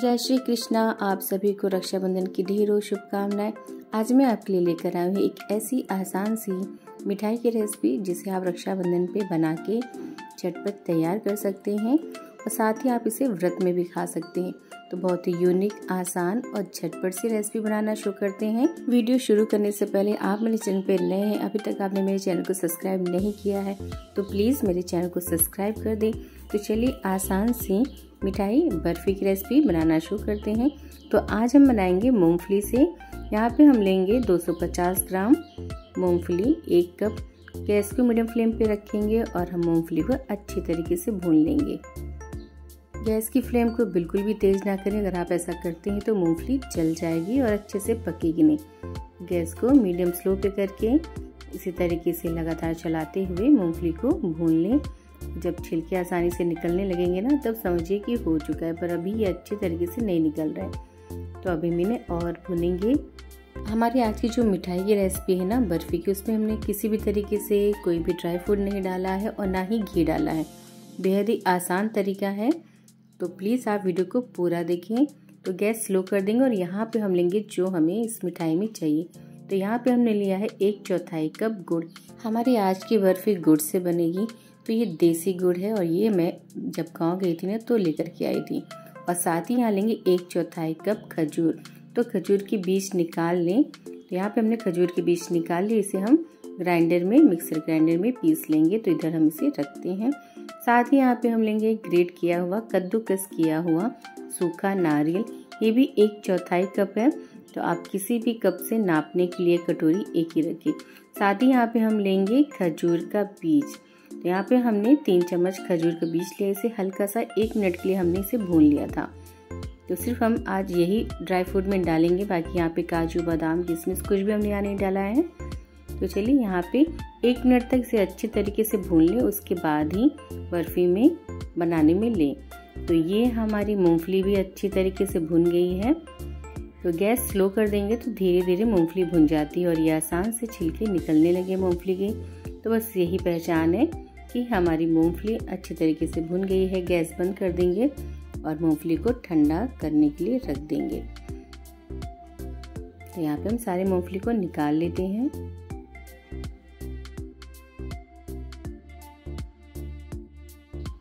जय श्री कृष्णा। आप सभी को रक्षाबंधन की ढेरों शुभकामनाएँ। आज मैं आपके लिए लेकर आई हूँ एक ऐसी आसान सी मिठाई की रेसिपी जिसे आप रक्षाबंधन पे बना के झटपट तैयार कर सकते हैं और साथ ही आप इसे व्रत में भी खा सकते हैं। तो बहुत ही यूनिक आसान और झटपट सी रेसिपी बनाना शुरू करते हैं। वीडियो शुरू करने से पहले आप मेरे चैनल पर नए हैं, अभी तक आपने मेरे चैनल को सब्सक्राइब नहीं किया है तो प्लीज़ मेरे चैनल को सब्सक्राइब कर दें। तो चलिए आसान सी मिठाई बर्फ़ी की रेसिपी बनाना शुरू करते हैं। तो आज हम बनाएँगे मूंगफली से। यहाँ पे हम लेंगे 250 ग्राम मूंगफली, एक कप गैस को मीडियम फ्लेम पे रखेंगे और हम मूंगफली को अच्छी तरीके से भून लेंगे। गैस की फ्लेम को बिल्कुल भी तेज़ ना करें। अगर आप ऐसा करते हैं तो मूंगफली जल जाएगी और अच्छे से पकेगी नहीं। गैस को मीडियम स्लो पे करके इसी तरीके से लगातार चलाते हुए मूंगफली को भून लें। जब छिलके आसानी से निकलने लगेंगे ना, तब समझिए कि हो चुका है, पर अभी ये अच्छे तरीके से नहीं निकल रहा है। तो अभी मैंने और भुनेंगे। हमारी आज की जो मिठाई की रेसिपी है ना, बर्फ़ी की, उसमें हमने किसी भी तरीके से कोई भी ड्राई फ्रूट नहीं डाला है और ना ही घी डाला है। बेहद ही आसान तरीका है। तो प्लीज़ आप वीडियो को पूरा देखें तो गैस स्लो कर देंगे और यहाँ पे हम लेंगे जो हमें इस मिठाई में चाहिए। तो यहाँ पे हमने लिया है एक चौथाई कप गुड़। हमारी आज की बर्फ़ी गुड़ से बनेगी। तो ये देसी गुड़ है और ये मैं जब गाँव गई थी ना तो लेकर के आई थी। और साथ ही यहाँ लेंगे एक चौथाई कप खजूर। तो खजूर की बीज निकाल लें। तो यहाँ पे हमने खजूर के बीज निकाल ली इसे हम ग्राइंडर में मिक्सर ग्राइंडर में पीस लेंगे। तो इधर हम इसे रखते हैं। साथ ही यहाँ पे हम लेंगे ग्रेट किया हुआ, कद्दूकस किया हुआ सूखा नारियल। ये भी एक चौथाई कप है तो आप किसी भी कप से नापने के लिए कटोरी एक ही रखिए। साथ ही यहाँ पे हम लेंगे खजूर का बीज। तो यहाँ पे हमने तीन चम्मच खजूर का बीज लिया, इसे हल्का सा एक मिनट के लिए हमने इसे भून लिया था। तो सिर्फ़ हम आज यही ड्राई फ्रूट में डालेंगे, बाकी यहाँ पे काजू, बादाम किशमिश कुछ भी हमने यहाँ नहीं डाला है। तो चलिए यहाँ पे एक मिनट तक इसे अच्छे तरीके से भून लें, उसके बाद ही बर्फ़ी में बनाने में लें। तो ये हमारी मूंगफली भी अच्छी तरीके से भुन गई है। तो गैस स्लो कर देंगे तो धीरे धीरे मूंगफली भुन जाती है और ये आसान से छिलके निकलने लगे मूंगफली के। तो बस यही पहचान है कि हमारी मूंगफली अच्छी तरीके से भुन गई है। गैस बंद कर देंगे और मूंगफली को ठंडा करने के लिए रख देंगे। तो यहाँ पे हम सारे मूंगफली को निकाल लेते हैं।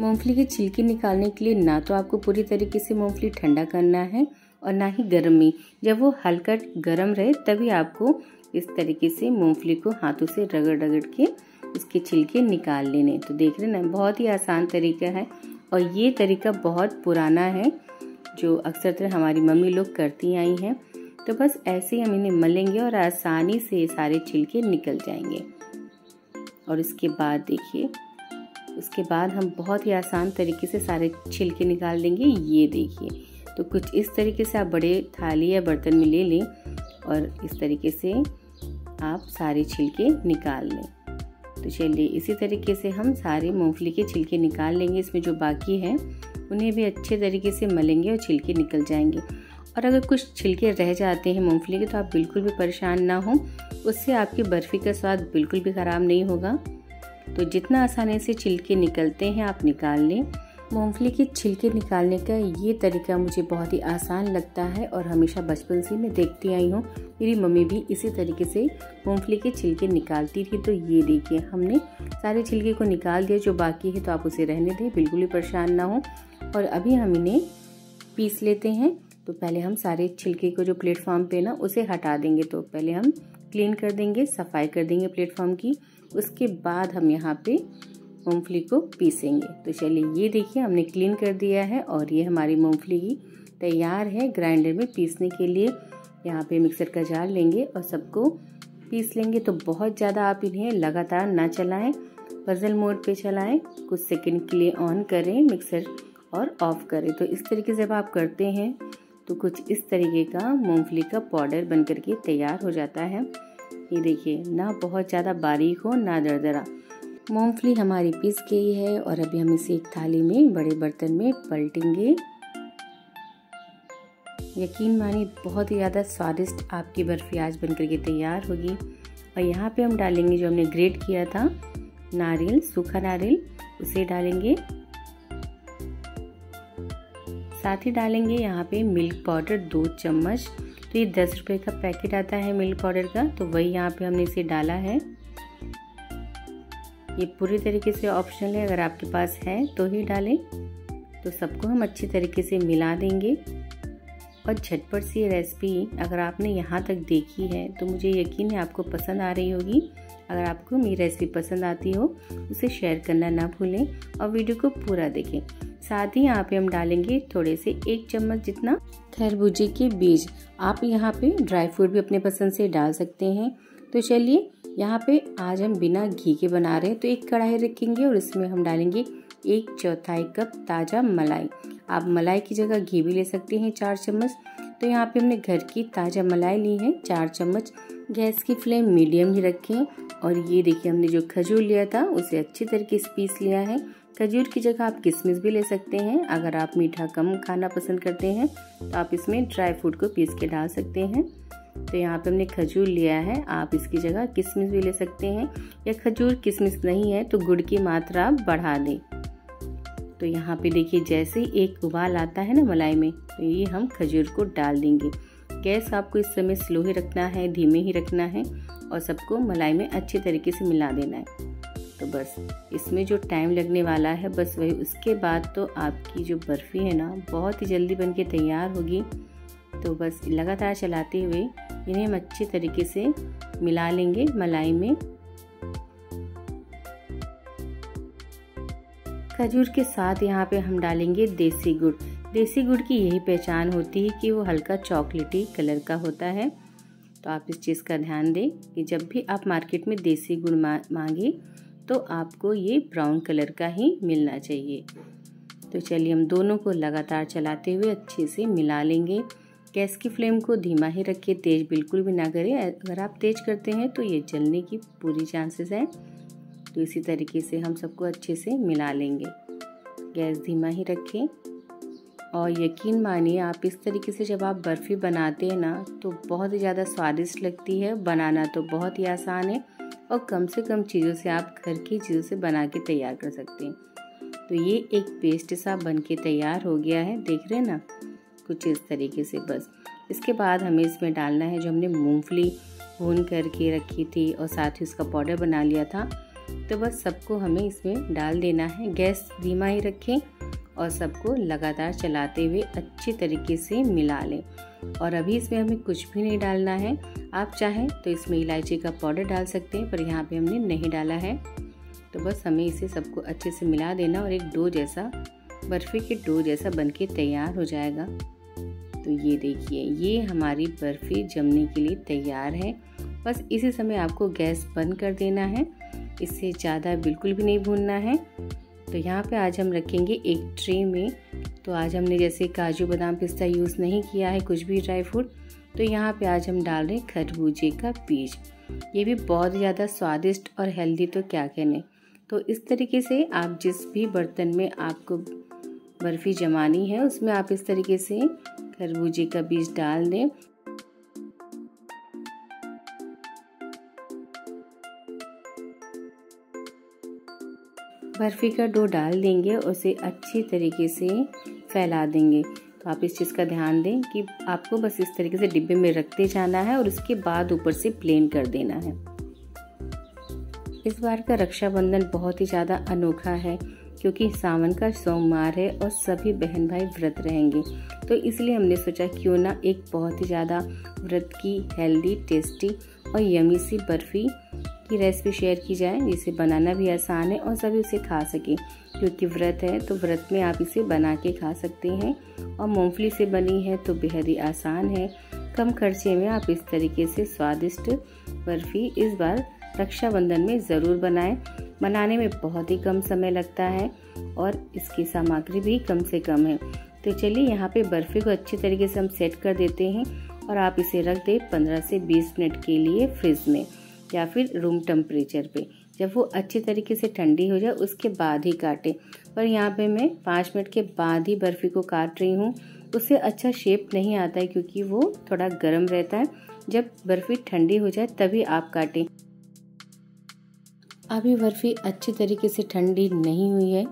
मूंगफली के छिलके निकालने के लिए ना तो आपको पूरी तरीके से मूंगफली ठंडा करना है और ना ही गर्म। में जब वो हल्का गर्म रहे, तभी आपको इस तरीके से मूंगफली को हाथों से रगड़ रगड़ के इसके छिलके निकाल लेने। तो देख रहे ना, बहुत ही आसान तरीका है और ये तरीका बहुत पुराना है, जो अक्सर तरह हमारी मम्मी लोग करती आई हैं। तो बस ऐसे ही हम इन्हें मलेंगे और आसानी से सारे छिलके निकल जाएँगे। और इसके बाद देखिए उसके बाद हम बहुत ही आसान तरीके से सारे छिलके निकाल देंगे ये देखिए। तो कुछ इस तरीके से आप बड़े थाली या बर्तन में ले लें और इस तरीके से आप सारे छिलके निकाल लें। तो चलिए, इसी तरीके से हम सारे मूंगफली के छिलके निकाल लेंगे। इसमें जो बाकी हैं, उन्हें भी अच्छे तरीके से मलेंगे और छिलके निकल जाएँगे। और अगर कुछ छिलके रह जाते हैं मूंगफली के तो आप बिल्कुल भी परेशान ना हो। उससे आपकी बर्फ़ी का स्वाद बिल्कुल भी ख़राब नहीं होगा। तो जितना आसानी से छिलके निकलते हैं आप निकाल लें मूंगफली के छिलके निकालने का ये तरीका मुझे बहुत ही आसान लगता है और हमेशा बचपन से मैं देखती आई हूँ। मेरी मम्मी भी इसी तरीके से मूंगफली के छिलके निकालती थी। तो ये देखिए, हमने सारे छिलके को निकाल दिया, जो बाकी है तो आप उसे रहने दें, बिल्कुल भी परेशान ना हो। और अभी हम इन्हें पीस लेते हैं। तो पहले हम सारे छिलके को जो प्लेटफॉर्म पे ना, उसे हटा देंगे। तो पहले हम क्लीन कर देंगे, सफ़ाई कर देंगे प्लेटफॉर्म की। उसके बाद हम यहाँ पे मूंगफली को पीसेंगे। तो चलिए, ये देखिए, हमने क्लीन कर दिया है और ये हमारी मूंगफली तैयार है ग्राइंडर में पीसने के लिए। यहाँ पे मिक्सर का जार लेंगे और सबको पीस लेंगे। तो बहुत ज़्यादा आप इन्हें लगातार ना चलाएँ पजल मोड पे चलाएँ, कुछ सेकंड के लिए ऑन करें मिक्सर और ऑफ़ करें। तो इस तरीके से जब आप करते हैं तो कुछ इस तरीके का मूंगफली का पाउडर बन करके तैयार हो जाता है। ये देखिए, ना बहुत ज़्यादा बारीक हो, ना दरदरा। मूंगफली हमारी पीस गई है और अभी हम इसे एक थाली में बड़े बर्तन में पलटेंगे। यकीन मानिए, बहुत ही ज़्यादा स्वादिष्ट आपकी बर्फ़ी आज बन करके तैयार होगी। और यहाँ पे हम डालेंगे जो हमने ग्रेट किया था, नारियल, सूखा नारियल, उसे डालेंगे। साथ ही डालेंगे यहाँ पे मिल्क पाउडर दो चम्मच। तो ये दस रुपये का पैकेट आता है मिल्क पाउडर का तो वही यहाँ पे हमने इसे डाला है। ये पूरी तरीके से ऑप्शनल है, अगर आपके पास है तो ही डालें। तो सबको हम अच्छी तरीके से मिला देंगे। और झटपट सी रेसिपी अगर आपने यहाँ तक देखी है तो मुझे यकीन है आपको पसंद आ रही होगी। अगर आपको मेरी रेसिपी पसंद आती हो, उसे शेयर करना ना भूलें और वीडियो को पूरा देखें। साथ ही यहाँ पे हम डालेंगे थोड़े से एक चम्मच जितना खरबूजे के बीज। आप यहाँ पे ड्राई फ्रूट भी अपने पसंद से डाल सकते हैं। तो चलिए, यहाँ पे आज हम बिना घी के बना रहे हैं। तो एक कढ़ाई रखेंगे और इसमें हम डालेंगे एक चौथाई कप ताज़ा मलाई। आप मलाई की जगह घी भी ले सकते हैं चार चम्मच। तो यहाँ पे हमने घर की ताज़ा मलाई ली है, चार चम्मच। गैस की फ्लेम मीडियम ही रखें। और ये देखिए, हमने जो खजूर लिया था, उसे अच्छी तरीके से पीस लिया है। खजूर की जगह आप किशमिश भी ले सकते हैं। अगर आप मीठा कम खाना पसंद करते हैं तो आप इसमें ड्राई फ्रूट को पीस के डाल सकते हैं। तो यहाँ पे हमने खजूर लिया है, आप इसकी जगह किशमिश भी ले सकते हैं। या खजूर किशमिश नहीं है तो गुड़ की मात्रा बढ़ा दें। तो यहाँ पे देखिए, जैसे एक उबाल आता है ना मलाई में तो ये हम खजूर को डाल देंगे। गैस आपको इस समय स्लो ही रखना है, धीमे ही रखना है और सबको मलाई में अच्छे तरीके से मिला देना है। तो बस, इसमें जो टाइम लगने वाला है, बस वही, उसके बाद तो आपकी जो बर्फ़ी है ना, बहुत ही जल्दी बन के तैयार होगी। तो बस लगातार चलाते हुए इन्हें हम अच्छे तरीके से मिला लेंगे मलाई में। खजूर के साथ यहाँ पे हम डालेंगे देसी गुड़। देसी गुड़ की यही पहचान होती है कि वो हल्का चॉकलेटी कलर का होता है। तो आप इस चीज़ का ध्यान दें कि जब भी आप मार्केट में देसी गुड़ मांगे तो आपको ये ब्राउन कलर का ही मिलना चाहिए। तो चलिए हम दोनों को लगातार चलाते हुए अच्छे से मिला लेंगे। गैस की फ्लेम को धीमा ही रखिए, तेज़ बिल्कुल भी ना करें अगर आप तेज़ करते हैं तो ये जलने की पूरी चांसेस है। तो इसी तरीके से हम सबको अच्छे से मिला लेंगे। गैस धीमा ही रखें और यकीन मानिए, आप इस तरीके से जब आप बर्फ़ी बनाते हैं ना तो बहुत ही ज़्यादा स्वादिष्ट लगती है। बनाना तो बहुत ही आसान है। और कम से कम चीज़ों से आप घर की चीज़ों से बना के तैयार कर सकते हैं। तो ये एक पेस्ट सा बन के तैयार हो गया है, देख रहे हैं ना? कुछ इस तरीके से बस। इसके बाद हमें इसमें डालना है जो हमने मूंगफली भून करके रखी थी और साथ ही उसका पाउडर बना लिया था। तो बस सबको हमें इसमें डाल देना है। गैस धीमा ही रखें और सबको लगातार चलाते हुए अच्छी तरीके से मिला लें। और अभी इसमें हमें कुछ भी नहीं डालना है। आप चाहें तो इसमें इलायची का पाउडर डाल सकते हैं, पर यहाँ पे हमने नहीं डाला है। तो बस हमें इसे सबको अच्छे से मिला देना और एक डो जैसा, बर्फ़ी के डो जैसा बन के तैयार हो जाएगा। तो ये देखिए, ये हमारी बर्फ़ी जमने के लिए तैयार है। बस इसी समय आपको गैस बंद कर देना है। इससे ज़्यादा बिल्कुल भी नहीं भूनना है। तो यहाँ पे आज हम रखेंगे एक ट्रे में। तो आज हमने जैसे काजू बादाम पिस्ता यूज़ नहीं किया है, कुछ भी ड्राई फ्रूट तो यहाँ पे आज हम डाल रहे हैं खरबूजे का बीज। ये भी बहुत ज़्यादा स्वादिष्ट और हेल्दी तो क्या कहने तो इस तरीके से आप जिस भी बर्तन में आपको बर्फ़ी जमानी है, उसमें आप इस तरीके से खरबूजे का बीज डाल दें। बर्फ़ी का डो डाल देंगे और उसे अच्छी तरीके से फैला देंगे। तो आप इस चीज़ का ध्यान दें कि आपको बस इस तरीके से डिब्बे में रखते जाना है और उसके बाद ऊपर से प्लेन कर देना है। इस बार का रक्षाबंधन बहुत ही ज़्यादा अनोखा है, क्योंकि सावन का सोमवार है और सभी बहन भाई व्रत रहेंगे। तो इसलिए हमने सोचा क्यों ना एक बहुत ही ज़्यादा व्रत की हेल्दी टेस्टी और यमी सी बर्फ़ी की रेसिपी शेयर की जाए, जिसे बनाना भी आसान है और सभी उसे खा सकें। क्योंकि व्रत है तो व्रत में आप इसे बना के खा सकते हैं। और मूंगफली से बनी है तो बेहद ही आसान है। कम खर्चे में आप इस तरीके से स्वादिष्ट बर्फ़ी इस बार रक्षाबंधन में ज़रूर बनाएँ। बनाने में बहुत ही कम समय लगता है और इसकी सामग्री भी कम से कम है। तो चलिए, यहाँ पे बर्फ़ी को अच्छी तरीके से हम सेट कर देते हैं और आप इसे रख दें 15 से 20 मिनट के लिए फ्रिज में। या फिर रूम टेम्परेचर पे। जब वो अच्छी तरीके से ठंडी हो जाए, उसके बाद ही काटें। पर यहाँ पे मैं पाँच मिनट के बाद ही बर्फ़ी को काट रही हूँ। उससे अच्छा शेप नहीं आता है क्योंकि वो थोड़ा गर्म रहता है। जब बर्फ़ी ठंडी हो जाए, तभी आप काटें। अभी बर्फ़ी अच्छी तरीके से ठंडी नहीं हुई है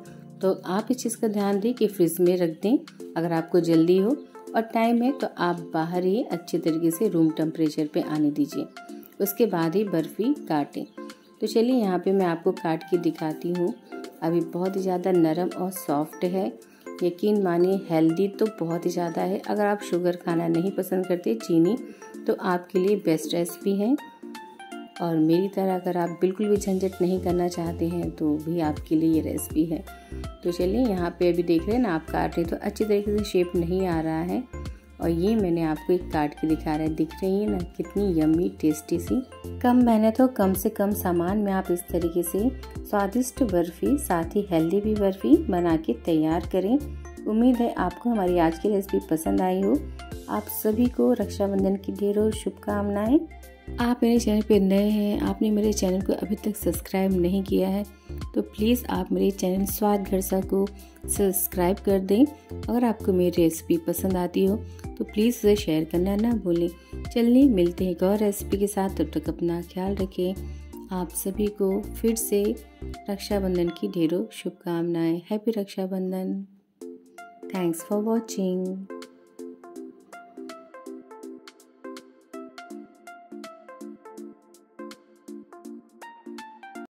तो आप इस चीज़ का ध्यान दें कि फ्रिज में रख दें। अगर आपको जल्दी हो और टाइम है तो आप बाहर ही अच्छे तरीके से रूम टेम्परेचर पे आने दीजिए। उसके बाद ही बर्फ़ी काटें। तो चलिए यहाँ पे मैं आपको काट के दिखाती हूँ। अभी बहुत ही ज़्यादा नरम और सॉफ्ट है। यकीन मानिए, हेल्दी तो बहुत ही ज़्यादा है। अगर आप शुगर खाना नहीं पसंद करते, चीनी तो आपके लिए बेस्ट रेसिपी है। और मेरी तरह अगर आप बिल्कुल भी झंझट नहीं करना चाहते हैं तो भी आपके लिए ये रेसिपी है। तो चलिए यहाँ पे अभी देख रहे हैं ना आप काट रहे तो अच्छी तरीके से शेप नहीं आ रहा है। और ये मैंने आपको एक काट के दिखा रहा है। दिख रही है ना? कितनी यम्मी टेस्टी सी। कम मेहनत हो, कम से कम सामान में आप इस तरीके से स्वादिष्ट बर्फ़ी, साथ ही हेल्दी भी बर्फ़ी बना के तैयार करें। उम्मीद है आपको हमारी आज की रेसिपी पसंद आई हो। आप सभी को रक्षाबंधन की ढेरों शुभकामनाएँ। आप मेरे चैनल पर नए हैं, आपने मेरे चैनल को अभी तक सब्सक्राइब नहीं किया है तो प्लीज़ आप मेरे चैनल स्वाद घरसा को सब्सक्राइब कर दें। अगर आपको मेरी रेसिपी पसंद आती हो तो प्लीज़ उसे शेयर करना ना भूलें। चलिए मिलते हैं एक और रेसिपी के साथ। तब तक अपना ख्याल रखें। आप सभी को फिर से रक्षाबंधन की ढेरों शुभकामनाएँ। Happy Rakshabandhan thanks for watching